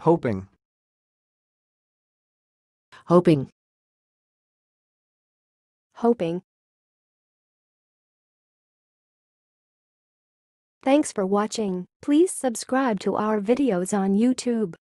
hoping, hoping, hoping. Thanks for watching. Please subscribe to our videos on YouTube.